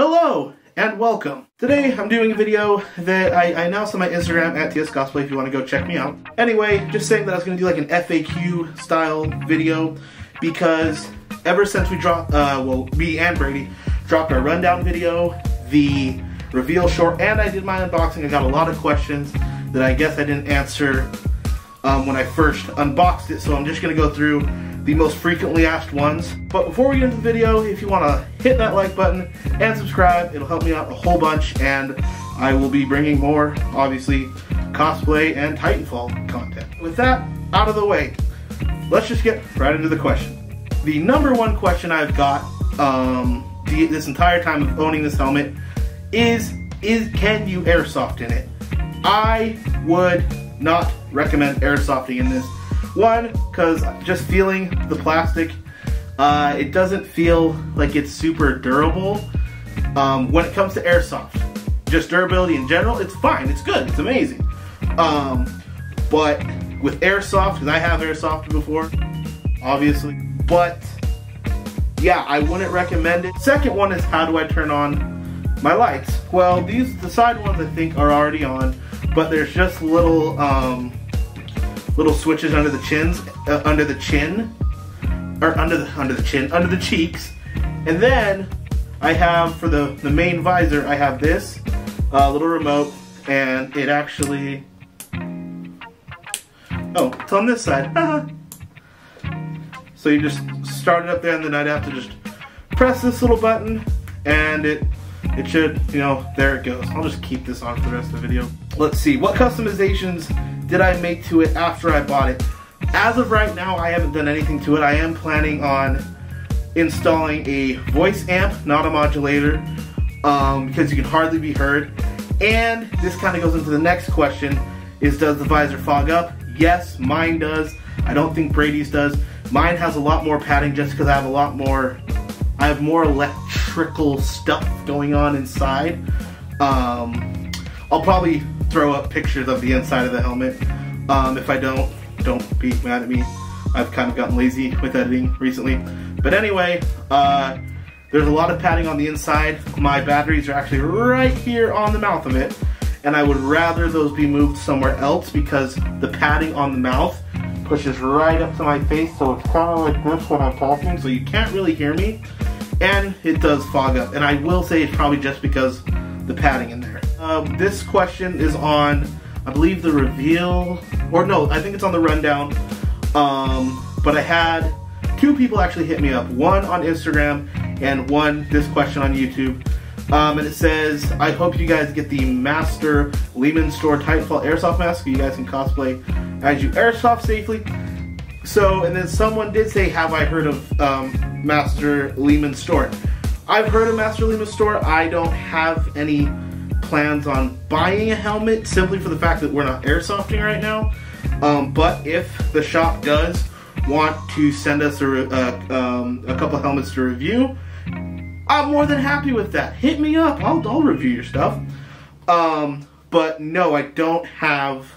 Hello and welcome. Today I'm doing a video that I, I announced on my Instagram at TS Cosplay if you want to go check me out. Anyway, just saying that I was going to do like an FAQ style video because ever since we dropped, uh, well, me and Brady dropped our rundown video, the reveal short, and I did my unboxing, I got a lot of questions that I guess I didn't answer um, when I first unboxed it, so I'm just going to go through the most frequently asked ones. But before we get into the video, if you want to hit that like button and subscribe, it'll help me out a whole bunch, and I will be bringing more, obviously, cosplay and Titanfall content. With that out of the way, let's just get right into the question. The number one question I've got um, the, this entire time of owning this helmet is, is can you airsoft in it? I would not recommend airsofting in this one, because just feeling the plastic, uh, it doesn't feel like it's super durable. Um, when it comes to airsoft, just durability in general, it's fine, it's good, it's amazing. Um, but with airsoft, because I have airsoft before, obviously, but yeah, I wouldn't recommend it. Second one is how do I turn on my lights? Well, these the side ones I think are already on, but there's just little um, little switches under the chins, uh, under the chin, or under the under the chin, under the cheeks, and then I have for the the main visor, I have this uh, little remote, and it actually, oh, it's on this side. so you just start it up there, and then I'd have to just press this little button, and it it should, you know, there it goes. I'll just keep this on for the rest of the video. Let's see, what customizations did I make to it after I bought it? As of right now, I haven't done anything to it. I am planning on installing a voice amp, not a modulator, um, because you can hardly be heard. And this kind of goes into the next question, is does the visor fog up? Yes, mine does. I don't think Brady's does. Mine has a lot more padding just because I have a lot more, I have more electrical stuff going on inside. Um, I'll probably throw up pictures of the inside of the helmet. Um, if I don't, don't be mad at me. I've kind of gotten lazy with editing recently. But anyway, uh, there's a lot of padding on the inside. My batteries are actually right here on the mouth of it. And I would rather those be moved somewhere else because the padding on the mouth pushes right up to my face. So it's kind of like this when I'm talking. So you can't really hear me. And it does fog up. And I will say it's probably just because the padding in there. Um, this question is on, I believe, the reveal, or no, I think it's on the rundown. Um, but I had two people actually hit me up, one on Instagram and one this question on YouTube. Um, and it says, I hope you guys get the Master Lehman Store Titanfall Airsoft Mask so you guys can cosplay as you airsoft safely. So, and then someone did say, have I heard of um, Master Leman Store? I've heard of Master Lima Store. I don't have any plans on buying a helmet simply for the fact that we're not airsofting right now. Um, but if the shop does want to send us a, uh, um, a couple helmets to review, I'm more than happy with that. Hit me up. I'll, I'll review your stuff. Um, but no, I don't have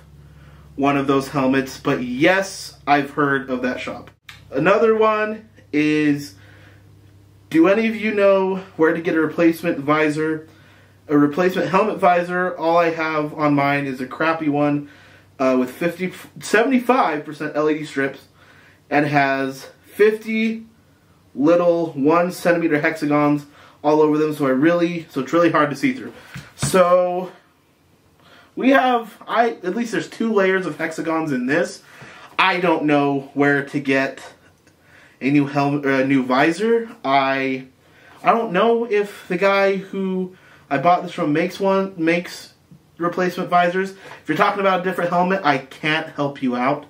one of those helmets. But yes, I've heard of that shop. Another one is do any of you know where to get a replacement visor? A replacement helmet visor, all I have on mine is a crappy one uh, with 50, 75% LED strips and has 50 little one centimeter hexagons all over them so I really so it's really hard to see through so we have I at least there's two layers of hexagons in this I don't know where to get a new helmet, a new visor. I, I don't know if the guy who I bought this from makes one makes replacement visors. If you're talking about a different helmet, I can't help you out.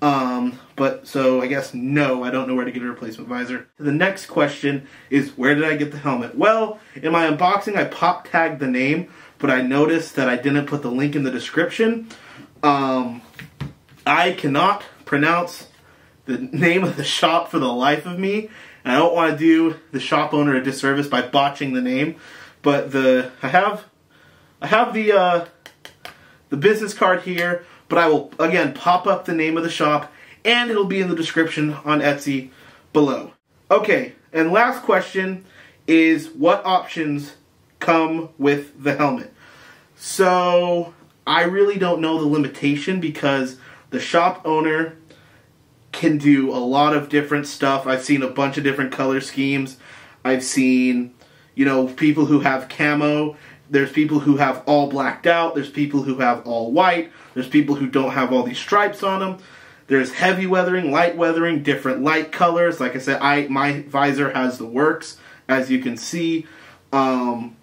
Um, but so I guess no, I don't know where to get a replacement visor. The next question is where did I get the helmet? Well, in my unboxing, I pop tagged the name, but I noticed that I didn't put the link in the description. Um, I cannot pronounce the name of the shop for the life of me. And I don't want to do the shop owner a disservice by botching the name, but the I have I have the uh, the business card here, but I will again pop up the name of the shop and it'll be in the description on Etsy below. Okay, and last question is what options come with the helmet. So I really don't know the limitation because the shop owner can do a lot of different stuff. I've seen a bunch of different color schemes. I've seen, you know, people who have camo. There's people who have all blacked out. There's people who have all white. There's people who don't have all these stripes on them. There's heavy weathering, light weathering, different light colors. Like I said, I my visor has the works, as you can see. Um,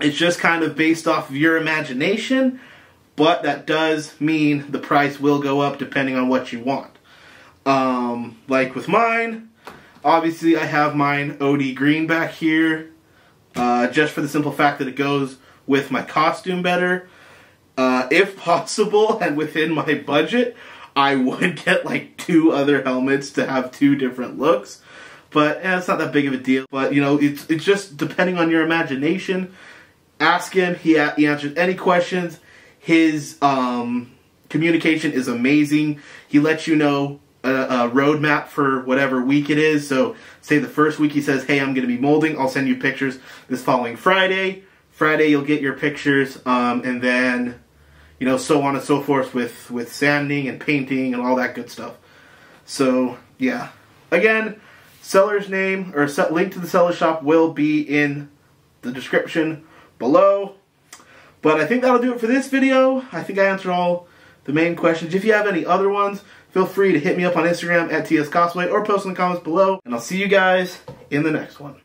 it's just kind of based off of your imagination, but that does mean the price will go up depending on what you want. Um, like with mine, obviously I have mine OD green back here, uh, just for the simple fact that it goes with my costume better. Uh, if possible and within my budget, I would get like two other helmets to have two different looks. But eh, it's not that big of a deal. But you know, it's it's just depending on your imagination. Ask him. He he answers any questions. His um, communication is amazing. He lets you know a, a roadmap for whatever week it is. So, say the first week he says, "Hey, I'm going to be molding. I'll send you pictures this following Friday." Friday you'll get your pictures, um, and then you know so on and so forth with with sanding and painting and all that good stuff. So yeah, again, seller's name or link to the seller shop will be in the description below. But I think that'll do it for this video. I think I answered all the main questions. If you have any other ones, feel free to hit me up on Instagram at TS Cosplay or post in the comments below. And I'll see you guys in the next one.